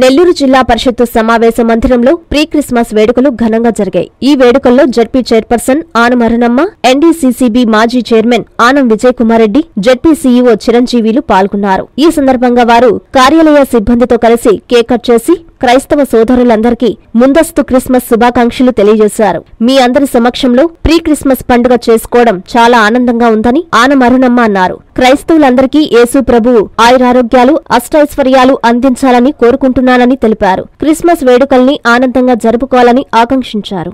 నెల్లూరు జిల్లా పరిషత్తు సమావేశ మందిరంలో ప్రీ క్రిస్మస్ వేడుకలు ఘనంగా జరిగాయి. ఈ వేడుకల్లో జడ్పీ చైర్పర్సన్ ఆనమరణమ్మ ఎన్డీసీసీబీ మాజీ chairman Anam Vijay Kumar Reddy ZP CEO చిరంజీవిలు పాల్గొన్నారు. ఈ సందర్భంగా వారు కార్యాలయ సిబ్బందితో కలిసి కేక్ కట్ చేసి క్రైస్తవ సోదరులందరికీ ముందస్తు క్రిస్మస్ శుభాకాంక్షలు తెలియజేశారు. మీ అందరి సమక్షంలో ప్రీ క్రిస్మస్ పండుగ చేసుకోవడం చాలా ఆనందంగా ఉందని ఆనమరుణమ్మ అన్నారు. క్రైస్తవులందరికీ యేసు ప్రభువు ఆయురారోగ్యాలు అష్టైశ్వర్యాలు అందించాలని కోరుకుంటున్నానని తెలిపారు. క్రిస్మస్ వేడుకల్ని ఆనందంగా జరుపుకోవాలని ఆకాంక్షించారు.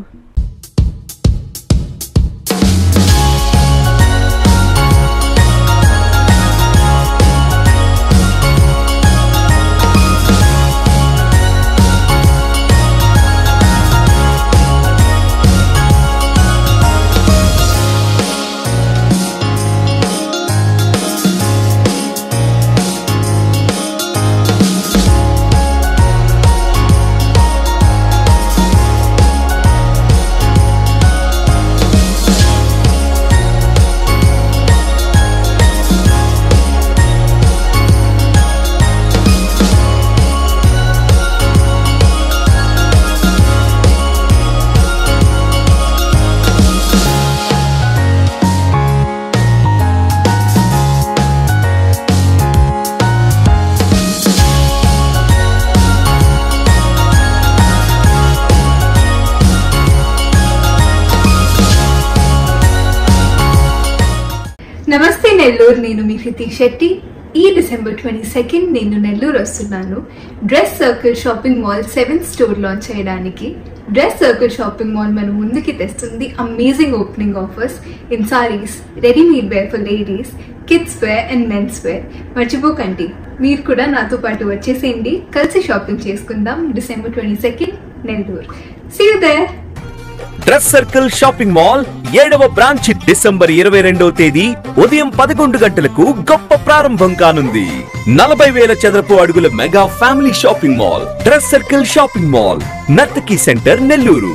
నమస్తే నెల్లూరు నేను మీ హృతిక్ శెట్టి. ఈ డిసెంబర్ ట్వంటీ సెకండ్ నేను నెల్లూరు వస్తున్నాను. Dress circle shopping mall seventh store launch చేయడానికి. డ్రెస్ సర్కిల్ షాపింగ్ మాల్ మన ముందుకి తెస్తుంది amazing opening offers in saris readymade wear for ladies kids wear and men's wear. మర్చిపోకండి. మీరు కూడా నాతో పాటు వచ్చేసేయండి. కలిసి షాపింగ్ చేసుకుందాం December twenty second Nellore. See you there dress circle shopping mall ఏడవ బ్రాంచ్ డిసెంబర్ ఇరవై రెండవ తేదీ ఉదయం పదకొండు గంటలకు గొప్ప ప్రారంభం కానుంది. నలభై వేల చదరపు అడుగుల mega family shopping mall dress circle shopping mall Nartaki centre Nellore.